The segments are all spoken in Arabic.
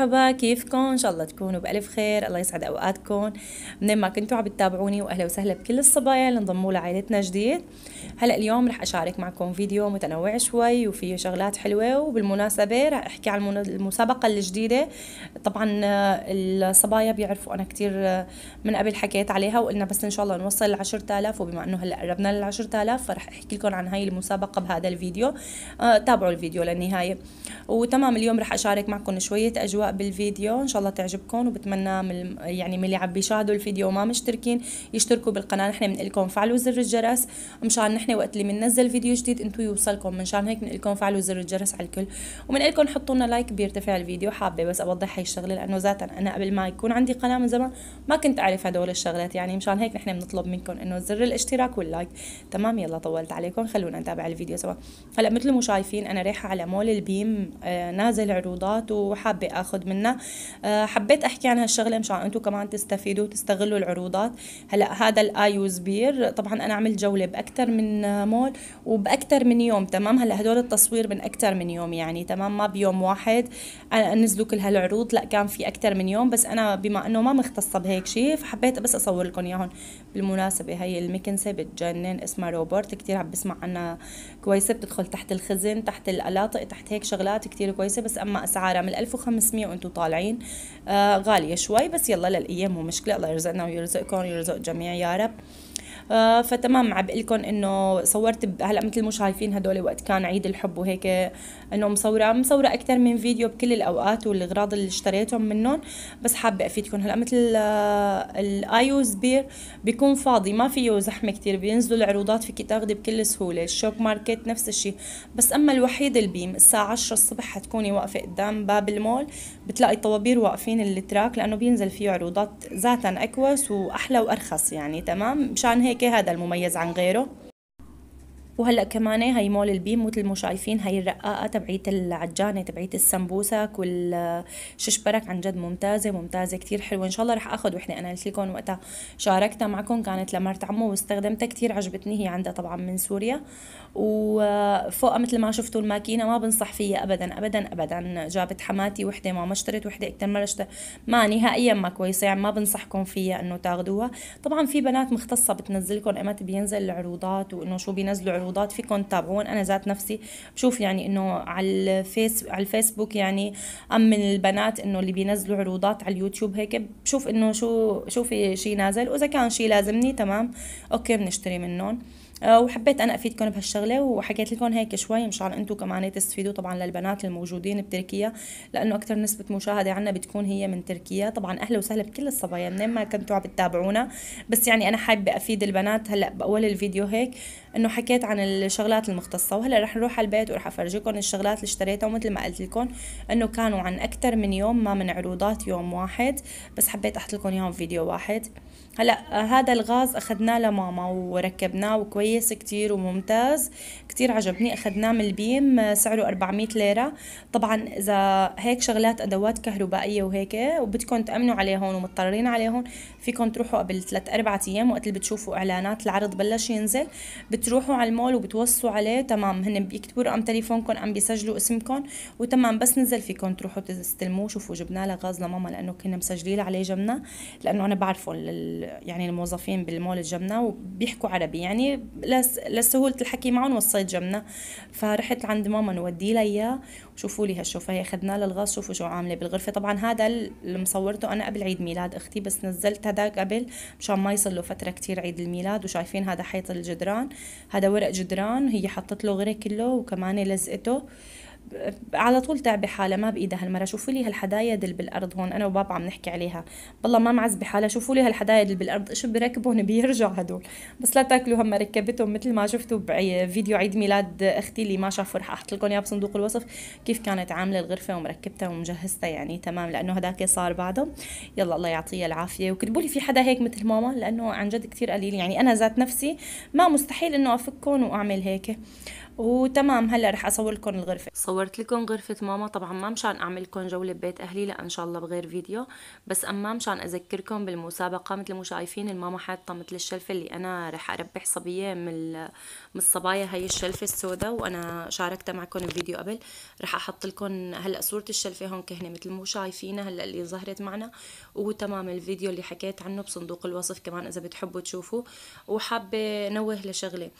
مرحبا كيفكم؟ شاء الله تكونوا بألف خير الله يسعد أوقاتكم. منين ما كنتوا عم تتابعوني واهلا وسهلا بكل الصبايا اللي انضموا لعائلتنا جديد. هلأ اليوم رح أشارك معكم فيديو متنوع شوي وفيه شغلات حلوة وبالمناسبة رح أحكي عن المسابقة الجديدة. طبعا الصبايا بيعرفوا أنا كثير من قبل حكيت عليها وقلنا بس إن شاء الله نوصل ل 10000 وبما إنه هلأ قربنا لل 10000 فرح أحكي لكم عن هاي المسابقة بهذا الفيديو. آه تابعوا الفيديو للنهاية. وتمام اليوم رح أشارك معكم شوية أجواء بالفيديو. إن شاء الله تعجبكم وبتمنى من يعني من اللي عم بيشاهدوا الفيديو وما مشتركين يشتركوا بالقناة. نحن بنقول لكم فعلوا زر الجرس. مشان نحن وقت اللي بننزل فيديو جديد أنتم يوصلكم. منشان هيك بنقول لكم فعلوا زر الجرس على الكل. وبنقول لكم حطوا لنا like بيرتفع الفيديو. حابة بس أوضح هاي الشغلة لأنه ذاتا أنا قبل ما يكون عندي قناة من زمان ما كنت أعرف هدول الشغلات. يعني مشان هيك نحن بنطلب منكم إنه زر الاشتراك وال like. تمام؟ يلا طولت عليكم. خلونا نتابع الفيديو سوا. هلأ مثل ما شايفين أنا رايحة على مول البيم. آه نازل عروضات وحابة آخذ منها. آه حبيت أحكي عن هالشغلة مشان أنتم كمان تستفيدوا وتستغلوا العروضات. هلا هذا ال A yüz bir طبعا أنا عملت جولة باكثر من مول وباكثر من يوم تمام؟ هلا هدول التصوير من أكثر من يوم يعني تمام؟ ما بيوم واحد نزلوا كل هالعروض لا كان في أكثر من يوم بس أنا بما إنه ما مختصة بهيك شيء فحبيت بس أصور لكم إياهم بالمناسبة. هي الميكنسي بتجنن اسمها روبرت كثير عم بسمع عنها كويسة بتدخل تحت الخزن تحت القلاطق تحت هيك شغلات كثير كويسة بس أما أسعارها من 1500 وأنتم طالعين آه غالية شوي بس يلا للأيام مو مشكلة. الله يرزقنا ويرزقكم ويرزق الجميع يا رب. آه فتمام عم بقول لكم إنه صورت هلأ مثل ما شايفين هدول وقت كان عيد الحب وهيك إنه مصورة مصورة أكثر من فيديو بكل الأوقات والأغراض اللي اشتريتهم منهم. بس حابة افيدكم هلأ مثل آه ال A yüz bir بيكون فاضي ما فيه زحمة كثير بينزلوا العروضات فيك تاخذي بكل سهولة ال ŞOK market نفس الشيء بس أما الوحيد البيم الساعة 10 الصبح حتكوني واقفة قدام باب المول بتلاقي طوابير واقفين الأتراك لأنه بينزل فيه عروضات ذاتا أكويس وأحلى وأرخص يعني تمام؟ مشان هيك هذا المميز عن غيره. وهلأ كمان هي مول البيم مثل ما شايفين هي الرقاقة تبعيت العجانة تبعيت السمبوسك والششبرك عن جد ممتازة ممتازة كتير حلوة. إن شاء الله رح آخذ وحدة. أنا قلت لكم وقتها شاركتها معكم كانت لمرت عمو واستخدمتها كتير عجبتني. هي عندها طبعا من سوريا. وفوق مثل ما شفتوا الماكينة ما بنصح فيها ابدا ابدا ابدا. جابت حماتي وحدة ما اشتريت وحدة. أكثر مرة ما نهائيا ما كويسة يعني ما بنصحكم فيها إنه تاخذوها طبعا في بنات مختصة بتنزل لكم ايمت بينزل العروضات وإنه شو بينزلوا عروضات فيكم تتابعون. أنا ذات نفسي بشوف يعني إنه على الفيس على الفيسبوك يعني من البنات إنه اللي بينزلوا عروضات على اليوتيوب هيك. بشوف إنه شو شو في شيء نازل. وإذا كان شيء لازمني تمام. أوكي بنشتري منهم. وحبيت أنا أفيدكم بهالشغلة وحكيت لكم هيك شوي مشان أنتم كمان تستفيدوا طبعا للبنات الموجودين بتركيا لأنه أكثر نسبة مشاهدة عنا بتكون هي من تركيا. طبعا أهلا وسهلا بكل الصبايا منين ما كنتوا عم بتتابعونا. بس يعني أنا حابة أفيد البنات هلأ بأول الفيديو هيك إنه حكيت عن الشغلات المختصة. وهلأ رح نروح على البيت ورح أفرجيكم الشغلات اللي اشتريتها. ومثل ما قلت لكم إنه كانوا عن أكثر من يوم ما من عروضات يوم واحد. بس حبيت أحط لكم إياهم فيديو واحد. هلأ هذا الغاز أخذناه لماما وركبناه وكويس كتير وممتاز. كتير عجبني. أخذناه من البيم سعره 400 ليرة. طبعا إذا هيك شغلات أدوات كهربائية وهيك وبدكم تأمنوا عليهم ومضطرين عليهم فيكم تروحوا قبل 3 4 أيام وقت اللي بتشوفوا إعلانات العرض بلش ينزل. بتروحوا على المول وبتوصوا عليه. تمام. هن بيكتبوا رقم تليفونكم ام بيسجلوا اسمكم وتمام. بس نزل فيكم تروحوا تستلموه شوفوا جبنا له غاز لماما لأنه كنا مسجلين عليه جبنا لأنه أنا بعرفه يعني الموظفين بالمول الجبنه وبيحكوا عربي. يعني لسهولة الحكي معهم وصيت جبنه فرحت عند ماما نودي لها إياه وشوفوا لي هالشوفة. هي أخذنا للغاز شوفوا شو عاملة بالغرفة. طبعا هذا اللي مصورته أنا قبل عيد ميلاد أختي بس نزلت هذا قبل مشان ما يصير له فترة كتير عيد الميلاد وشايفين هذا حيط الجدران. هذا ورق جدران هي حطت له غيره كله وكمان لزقته. على طول تعبي حالها ما بإيدها هالمرة. شوفوا لي هالحدايد اللي بالأرض هون أنا وبابا عم نحكي عليها. والله ما معزبه حالها شوفوا لي هالحدايد اللي بالأرض إيش بركبهم بيرجع هدول. بس لا تاكلوا هم ركبتهم مثل ما شفتوا بفيديو عيد ميلاد أختي اللي ما شافوا رح أحط لكم إياه بصندوق الوصف كيف كانت عاملة الغرفة ومركبتها ومجهزتها. يعني تمام. لأنه هداك صار بعده يلا الله يعطيها العافية. وكتبوا لي في حدا هيك مثل ماما؟ لأنه عن جد كثير قليل. يعني أنا ذات نفسي ما مستحيل إنه أفكهم وأعمل هيك. وتمام هلا رح أصور لكم الغرفة. صورت لكم غرفة ماما. طبعا ما مشان أعمل لكم جوله ببيت أهلي لا إن شاء الله بغير فيديو. بس أما مشان أذكركم بالمسابقة مثل ما شايفين الماما حاطة مثل الشلفه اللي أنا رح أربح صبية من من الصبايا. هي الشلفه السوداء وأنا شاركتها معكم بفيديو قبل. رح أحط لكم هلأ صورة الشلفه هون كهنة مثل ما شايفينها هلأ اللي ظهرت معنا. وتمام الفيديو اللي حكيت عنه بصندوق الوصف كمان إذا بتحبوا تشوفوا وحابة نوه لشغلة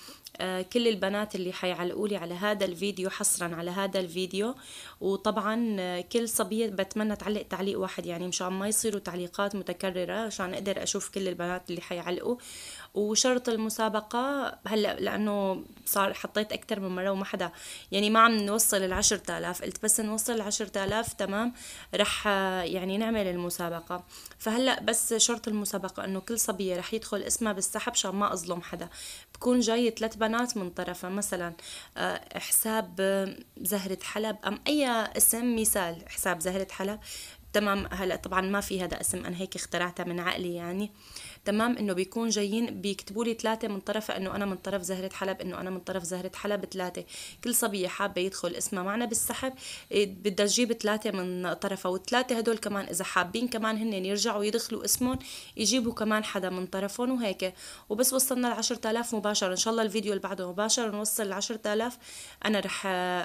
آه كل البنات اللي حيعلقوا لي على هذا الفيديو حصرا على هذا الفيديو. وطبعا آه كل صبية بتمنى تعلق تعليق واحد يعني مشان ما يصيروا تعليقات متكررة عشان أقدر أشوف كل البنات اللي حيعلقوا. وشرط المسابقة هلأ لأنه صار حطيت أكثر من مرة وما حدا يعني ما عم نوصل العشرة آلاف قلت بس نوصل العشرة آلاف تمام رح يعني نعمل المسابقة. فهلأ بس شرط المسابقة إنه كل صبية رح يدخل اسمها بالسحب عشان ما أظلم حدا. بكون جاي ثلاث بنات من طرفها مثلا آه، حساب زهرة حلب. أم أي اسم؟ مثال حساب زهرة حلب. تمام. هلا طبعا ما في هذا اسم أنا هيك اخترعتها من عقلي يعني. تمام؟ إنه بيكون جايين بيكتبوا لي ثلاثة من طرفها إنه أنا من طرف زهرة حلب إنه أنا من طرف زهرة حلب ثلاثة كل صبية حابة يدخل اسمها. معنا بالسحب إيه، بدها تجيب ثلاثة من طرفها والثلاثه هدول كمان إذا حابين كمان هن يرجعوا يدخلوا اسمهم يجيبوا كمان حدا من طرفهم وهيك. وبس وصلنا ل 10000 مباشرة. إن شاء الله الفيديو اللي بعده مباشرة نوصل ل 10000 أنا رح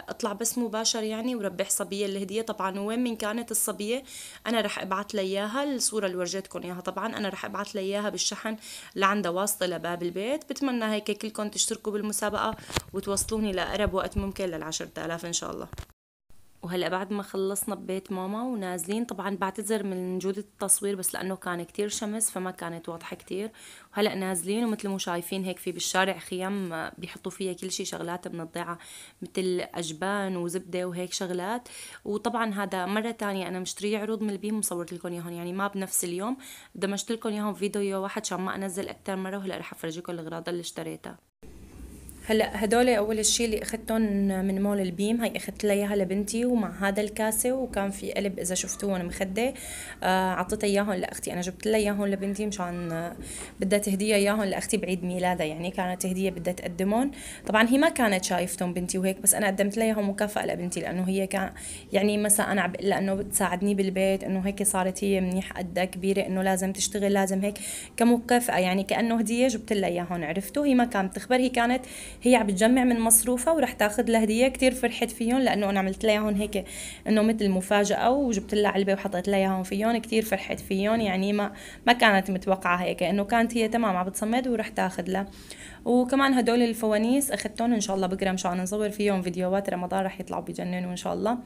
أطلع بس مباشر يعني وربح صبية الهدية. طبعا وين من كانت الصبية؟ أنا رح أبعث لها إياها الصورة اللي ورجيتكم إياها. طبعا أنا رح أبعث لها بالشحن لعندها واصلة لباب البيت. بتمنى هيك كلكم تشتركوا بالمسابقة وتوصلوني لأقرب وقت ممكن للعشرة آلاف إن شاء الله. وهلأ بعد ما خلصنا ببيت ماما ونازلين طبعا بعتذر من جودة التصوير بس لأنه كان كتير شمس فما كانت واضحة كتير. وهلأ نازلين ومثل ما شايفين هيك في بالشارع خيام بيحطوا فيها كل شي شغلات من الضيعة مثل أجبان وزبدة وهيك شغلات. وطبعا هذا مرة تانية أنا مشتريه عروض من البيم وصورت لكم إياهم يعني ما بنفس اليوم. دمجت لكم إياهم فيديو واحد عشان ما أنزل أكتر مرة وهلأ رح أفرجيكم الأغراض اللي اشتريتها. هلا هدول أول شيء اللي اخذتهم من مول البيم هي اخذت لها إياها لبنتي ومع هذا الكاسة وكان في قلب إذا شفتوه مخدة آه إياهم لأختي. أنا جبت لها إياهم لبنتي مشان آه بدها تهديها إياهم لأختي بعيد ميلادها يعني كانت هديه بدها تقدمهم. طبعا هي ما كانت شايفتهم بنتي وهيك بس أنا قدمت لها إياهم مكافاه لبنتي لأنه هي كان يعني مثلا أنا عم بقول انه بتساعدني بالبيت إنه هيك صارت هي منيح قدها كبيرة إنه لازم تشتغل لازم هيك كمكافاه يعني كأنه هدية جبت لها إياهم عرفتوا؟ هي ما كانت تخبر هي كانت هي عم بتجمع من مصروفها ورح تاخذ لها هدية كثير فرحت فيهم لأنه أنا عملت لها هون هيك إنه مثل مفاجاه وجبت لها علبة وحطيت لها إياهم فيهم كثير فرحت فيهم. يعني ما ما كانت متوقعة هيك إنه كانت هي تمام عم بتصمد ورح تاخذ لها. وكمان هدول الفوانيس اخذتهم إن شاء الله بكرة مشان نصور فيهم فيديوهات. رمضان رح يطلعوا بجننوا إن شاء الله.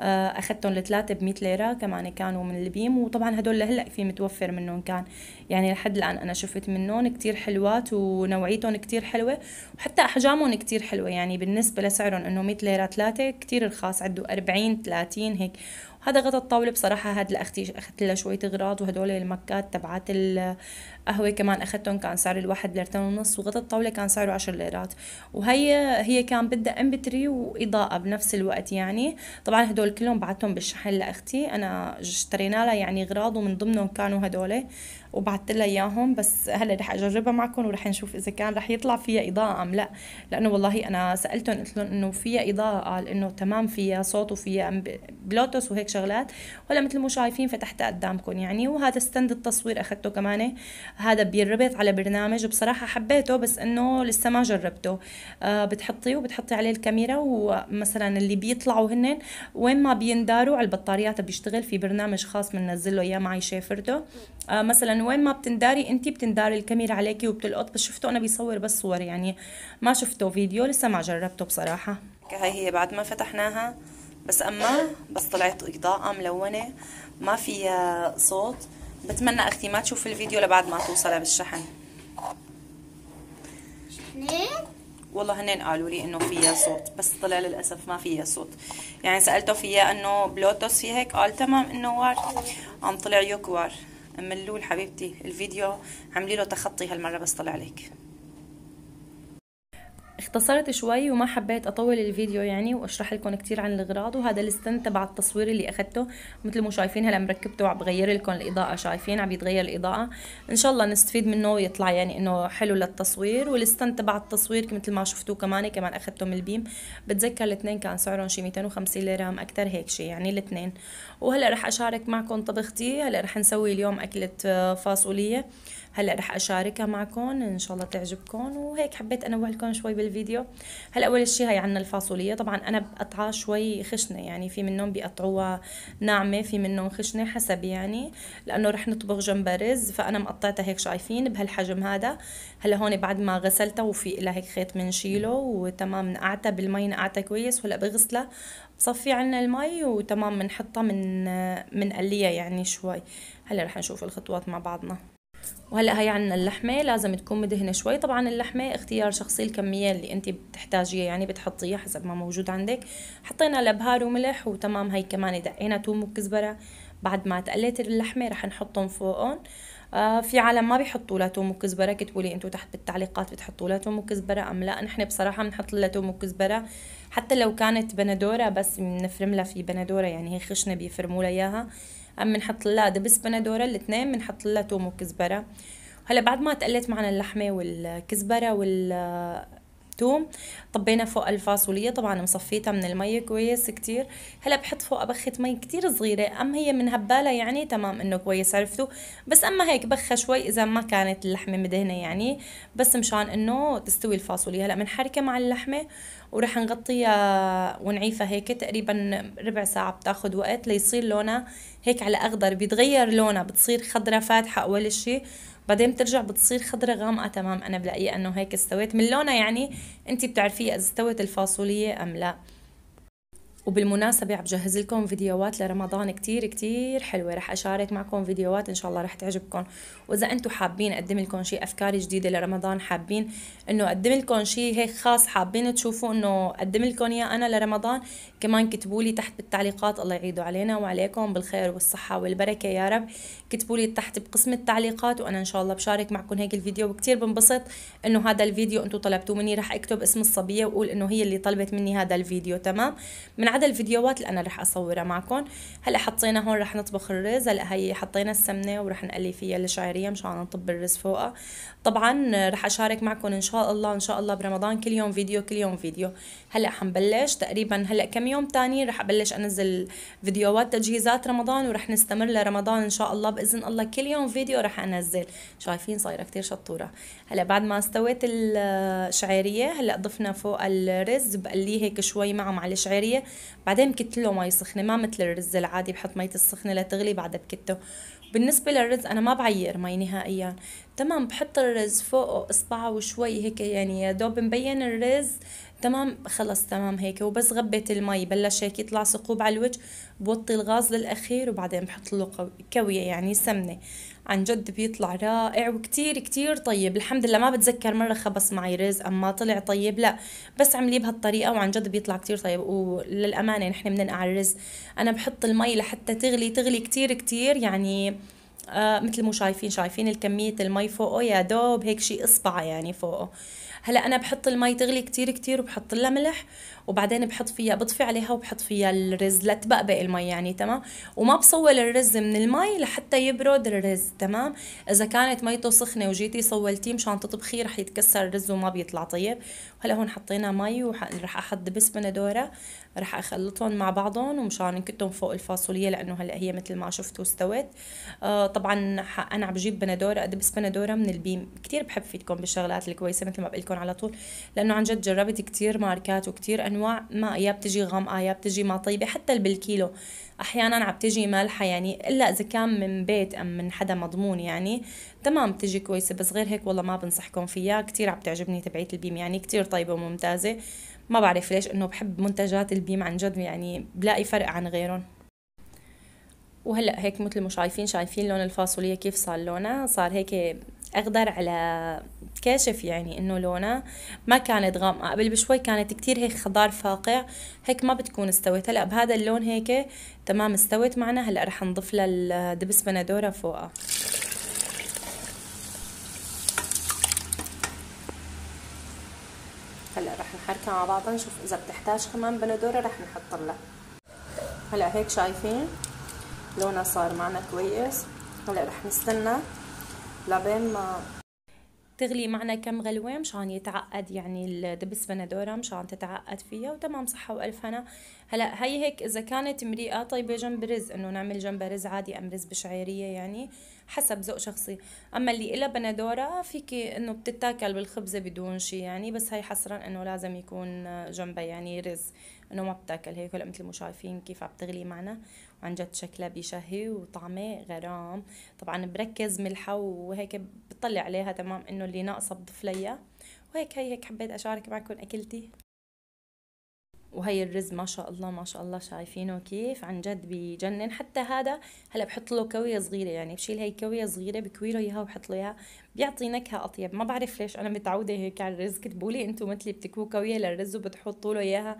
آه، اخذتهم الثلاثة ب 100 ليرة كمان كانوا من البيم. وطبعا هدول لهلأ في متوفر منهم كان. يعني لحد الآن أنا شفت منهم كتير حلوات ونوعيتهم كتير حلوة وحتى أحجامهم كتير حلوة. يعني بالنسبة لسعرهم إنه 100 ليرة ثلاثة كتير رخاص عنده 40 30 هيك. هذا غطا الطاولة بصراحة. هاد لأختي أخذت لها شوية أغراض وهدول المكات تبعات القهوة كمان أخذتهم كان سعر الواحد ليرتين ونص وغطا الطاولة كان سعره عشر ليرات. وهي هي كان بدها امبتري وإضاءة بنفس الوقت يعني. طبعا هدول كلهم بعتهم بالشحن لأختي. أنا اشترينا لها يعني أغراض ومن ضمنهم كانوا هدول وبعثت لها إياهم. بس هلا رح أجربها معكم ورح نشوف إذا كان رح يطلع فيها إضاءة أم لا. لأنه والله أنا سألتهم قلت لهم إنه فيها إضاءة؟ قال إنه تمام فيها صوت وفيها بلوتوث وهيك شغلات. ولا مثل ما شايفين فتحتها قدامكم يعني. وهذا ستند التصوير أخذته كمان هذا بيربط على برنامج بصراحه حبيته بس إنه لسه ما جربته. آه بتحطيه وبتحطي عليه الكاميرا ومثلا اللي بيطلعوا هن وين ما بينداروا على البطاريات بيشتغل في برنامج خاص بننزل له إياه معي شافرته آه مثلا وين ما بتنداري انت بتنداري الكاميرا عليكي وبتلقط بس شفته أنا بيصور بس صور يعني ما شفته فيديو لسه ما جربته بصراحة. هاي هي بعد ما فتحناها بس أما بس طلعت إضاءة ملونة ما فيها صوت. بتمنى أختي ما تشوف الفيديو لبعد ما توصلها بالشحن. والله هنين قالوا لي إنه فيها صوت بس طلع للأسف ما فيها صوت. يعني سالته فيها إنه بلوتوث في هيك؟ قال تمام إنه وار. عم طلع يكوار ام اللول حبيبتي الفيديو عملي له تخطي هالمرة بس طلع لك اختصرت شوي وما حبيت أطول الفيديو يعني وأشرح لكم كثير عن الأغراض وهذا ال stand تبع التصوير اللي اخذته مثل ما شايفين هلا مركبته وعم بغير لكم الإضاءة شايفين؟ عم يتغير الإضاءة. إن شاء الله نستفيد منه ويطلع يعني إنه حلو للتصوير. وال stand تبع التصوير مثل ما شفتوه كمان كمان اخذته من البيم. بتذكر الاثنين كان سعرهم شي 250 ليره ام أكثر هيك شيء يعني الاثنين. وهلا رح أشارك معكم طبختي. هلا رح نسوي اليوم أكلة فاصولية. هلا رح أشاركها معكم إن شاء الله تعجبكم. وهيك حبيت أنوه لكم شوي بالفيديو. هلا أول شيء هي عنا الفاصولية. طبعا أنا بقطعها شوي خشنة يعني في منهم بيقطعوها ناعمة في منهم خشنة حسب يعني لأنه رح نطبخ جنبها رز. فأنا مقطعتها هيك شايفين بهالحجم هذا. هلا هون بعد ما غسلتها وفي لها هيك خيط بنشيله وتمام نقعتها بالمي نقعتها كويس. وهلا بغسلها بصفي عنا المي وتمام بنحطها من من قليها يعني شوي. هلا رح نشوف الخطوات مع بعضنا. وهلا هي عنا اللحمة لازم تكون مدهنة شوي. طبعا اللحمة اختيار شخصي الكمية اللي أنت بتحتاجيها يعني بتحطيها حسب ما موجود عندك. حطينا لبهار وملح وتمام هي كمان دقينا توم وكزبرة بعد ما تقلت اللحمة رح نحطهم فوقهم. آه في عالم ما بيحطوا لها توم وكزبرة. كتبوا لي أنتم تحت بالتعليقات بتحطوا لها توم وكزبرة أم لا؟ نحن بصراحة بنحط لها توم وكزبرة. حتى لو كانت بندورة بس بنفرم لها في بندورة يعني هي خشنة بيفرموا لها إياها. عم بنحط لها دبس بندورة الاثنين بنحط لها توم وكزبره هلأ بعد ما تقلت معنا اللحمة والكزبرة وال توم. طبينا فوق الفاصوليه طبعا مصفيتها من المي كويس كتير. هلا بحط فوق بخه مي كتير صغيرة أم هي من هبالة يعني؟ تمام إنه كويس عرفتوا؟ بس أما هيك بخة شوي إذا ما كانت اللحمة مدهنة يعني. بس مشان إنه تستوي الفاصوليا. هلا بنحركها مع اللحمة ورح نغطيها ونعيفها هيك تقريبا ربع ساعة بتاخد وقت ليصير لونها هيك على أخضر. بيتغير لونها بتصير خضرة فاتحة أول شي بعدين بترجع بتصير خضرة غامقة تمام. أنا بلاقية أنه هيك استويت. من لونها يعني أنت بتعرفيه إذا استوت الفاصولية أم لا. وبالمناسبة عم بجهز لكم فيديوهات لرمضان كتير كتير حلوة. رح أشارك معكم فيديوهات إن شاء الله رح تعجبكم. وإذا أنتم حابين أقدم لكم شيء أفكار جديدة لرمضان حابين إنه أقدم لكم شيء هيك خاص حابين تشوفوا إنه أقدم لكم إياه أنا لرمضان كمان كتبوا لي تحت بالتعليقات الله يعيدوا علينا وعليكم بالخير والصحة والبركة يا رب. كتبوا لي تحت بقسم التعليقات وأنا إن شاء الله بشارك معكم هيك الفيديو وكتير بنبسط إنه هذا الفيديو أنتم طلبتوه مني رح أكتب اسم الصبية وأقول إنه هي اللي طلبت مني هذا الفيديو تمام؟ من عدا الفيديوهات اللي أنا رح أصورها معكم. هلأ حطينا هون رح نطبخ الرز هلأ هي حطينا السمنة ورح نقلي فيها الشعرية مشان نطب الرز فوقها. طبعا رح أشارك معكم إن شاء الله إن شاء الله برمضان كل يوم فيديو كل يوم فيديو. هلأ حنبلش تقريبا هلأ كم يوم تاني رح أبلش أنزل فيديوهات تجهيزات رمضان ورح نستمر لرمضان إن شاء الله بإذن الله. كل يوم فيديو رح أنزل. شايفين صايرة كتير شطورة. هلأ بعد ما استويت الشعيريه هلأ ضفنا فوق الرز بقليه هيك شوي معه مع الشعيريه بعدين بكت له مي سخنة ما مثل الرز العادي بحط مي السخنة لتغلي بعدها بكته. بالنسبة للرز أنا ما بعير مي نهائيا. تمام بحط الرز فوقه إصبعه وشوي هيك يعني يا دوب مبين الرز. تمام خلص تمام هيك. وبس غبيت المي بلش هيك يطلع ثقوب على الوجه. بوطي الغاز للأخير وبعدين بحط له كوية يعني سمنة. عن جد بيطلع رائع وكتير كتير طيب. الحمد لله ما بتذكر مرة خبص معي رز أما طلع طيب لا بس عمليه بهالطريقة وعن جد بيطلع كتير طيب. وللأمانة نحن بننقع الرز أنا بحط المي لحتى تغلي تغلي كتير كتير يعني آه مثل مو شايفين شايفين الكمية المي فوقه؟ يا دوب هيك شي إصبع يعني فوقه. هلا أنا بحط المي تغلي كتير كتير وبحط لها ملح وبعدين بحط فيها بطفي عليها وبحط فيها الرز لتبقبق المي يعني تمام؟ وما بصول الرز من المي لحتى يبرد الرز تمام؟ إذا كانت ميته سخنة وجيتي صولتيه مشان تطبخيه رح يتكسر الرز وما بيطلع طيب. هلا هون حطينا مي ورح أحط دبس بندورة رح أخلطهم مع بعضهم ومشان نكتهم فوق الفاصولية لأنه هلا هي مثل ما شفتوا استوت. آه طبعا أنا عم بجيب بندورة دبس بندورة من البيم. كتير بحب أفيدكم بالشغلات الكويسة مثل ما بقول لكم على طول لأنه عن جد جربت كتير ماركات وكتير أنواع ما يا بتجي غامقه يا بتجي ما طيبة حتى بالكيلو أحيانا عم تجي مالحة يعني إلا إذا كان من بيت أم من حدا مضمون يعني تمام بتجي كويسة بس غير هيك والله ما بنصحكم فيها. كتير عم تعجبني تبعيت البيم يعني كتير طيبة وممتازة. ما بعرف ليش إنه بحب منتجات البيم عن جد يعني بلاقي فرق عن غيرهم. وهلأ هيك مثل ما شايفين شايفين لون الفاصوليا كيف صار لونها؟ صار هيك اخضر على كاشف يعني إنه لونها ما كانت غامقة. قبل بشوي كانت كتير هيك خضار فاقع هيك ما بتكون استوت هلأ بهذا اللون هيك تمام استوت معنا. هلأ رح نضيف لها الدبس بندورة فوقها هلأ رح نحركها مع بعضها نشوف إذا بتحتاج كمان بندورة رح نحط لها. هلأ هيك شايفين؟ لونها صار معنا كويس. هلأ رح نستنى. لبين ما تغلي معنا كم غلوة؟ مشان يتعقد يعني الدبس بندورة مشان تتعقد فيها. وتمام صحة وألف هنا. هلا هي هيك إذا كانت مريئة طيبة جنب رز إنه نعمل جنبها رز عادي أم رز بشعيرية يعني حسب ذوق شخصي. أما اللي إلها بندورة فيك إنه بتتاكل بالخبزة بدون شي يعني بس هي حصرا إنه لازم يكون جنبها يعني رز إنه ما بتاكل هيك. هلا مثل ما شايفين كيف عم تغلي معنا. وعن جد شكلها بيشهي وطعمه غرام. طبعا بركز ملحة وهيك بطلع عليها تمام إنه اللي ناقصة بضيف ليا وهيك هي هيك حبيت أشارك معكم أكلتي. وهي الرز ما شاء الله ما شاء الله شايفينه كيف. عن جد بيجنن حتى هذا هلا بحط له كوية صغيرة يعني بشيل هي كوية صغيرة بكوي له إياها وبحط له إياها. بيعطي نكهة أطيب. ما بعرف ليش أنا متعودة هيك على الرز. كتبوا لي أنتم مثلي بتكووا كوية للرز وبتحطوا له إياها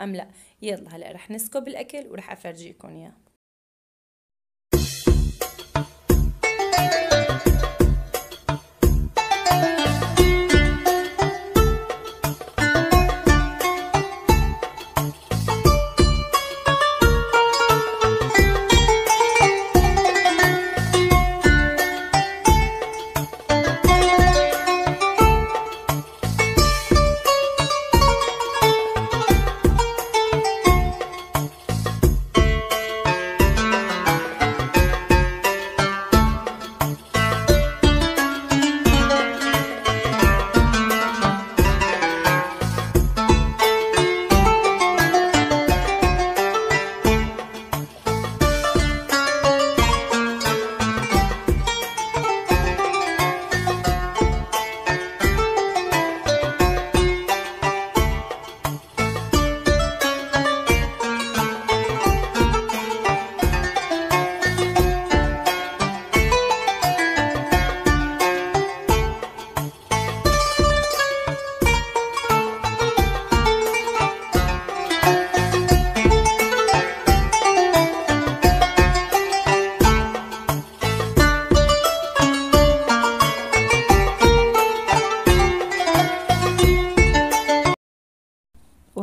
أم لا. يلا هلا رح نسكب الأكل ورح أفرجيكم إياه.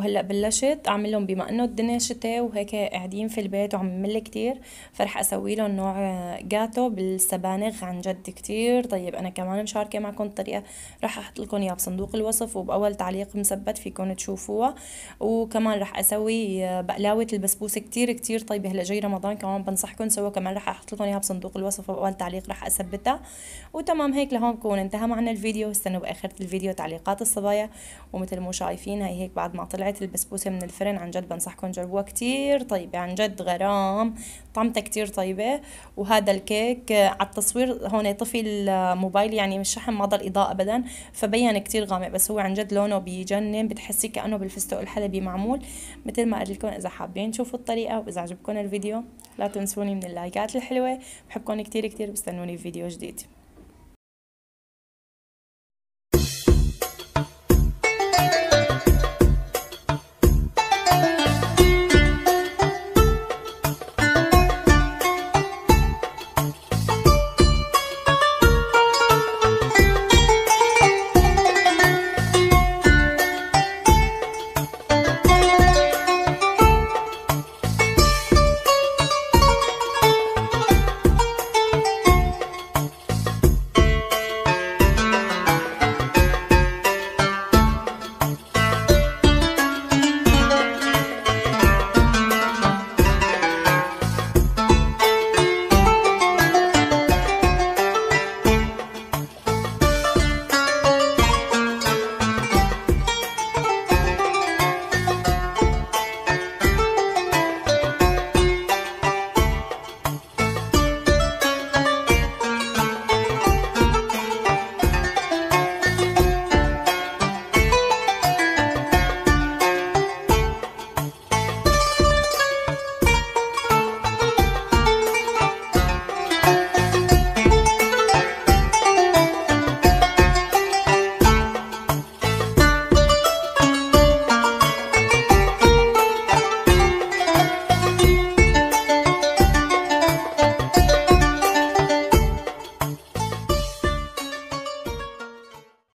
وهلأ بلشت اعمل لهم بما إنه الدنيا شتاء وهيك قاعدين في البيت وعم مل كتير فرح أسوي لهم نوع جاتو بالسبانغ عن جد كتير. طيب أنا كمان مشاركة معكم الطريقة رح أحط لكم إياها بصندوق الوصف وبأول تعليق مثبت فيكم تشوفوها. وكمان رح أسوي بقلاوة البسبوسة كتير كتير. طيبه هلأ جاي رمضان كمان بنصحكم تسووا كمان رح أحط لكم إياها بصندوق الوصف وبأول تعليق رح أثبتها. وتمام هيك لهون بكون انتهى معنا الفيديو. استنوا باخره الفيديو تعليقات الصبايا. ومثل ما شايفين هي هيك بعد ما طلعت طلعت البسبوسة من الفرن عن جد بنصحكم تجربوها كتير. طيبة عن جد غرام طعمتها كتير طيبة. وهذا الكيك على التصوير هون طفي الموبايل يعني مش شحن ما ضل إضاءة أبدا. فبين كتير غامق بس هو عن جد لونه بيجنن. بتحسي كأنه بالفستق الحلبي معمول. مثل ما قلت لكم إذا حابين تشوفوا الطريقة وإذا عجبكم الفيديو لا تنسوني من اللايكات الحلوة. بحبكم كتير كتير بستنوني في فيديو جديد.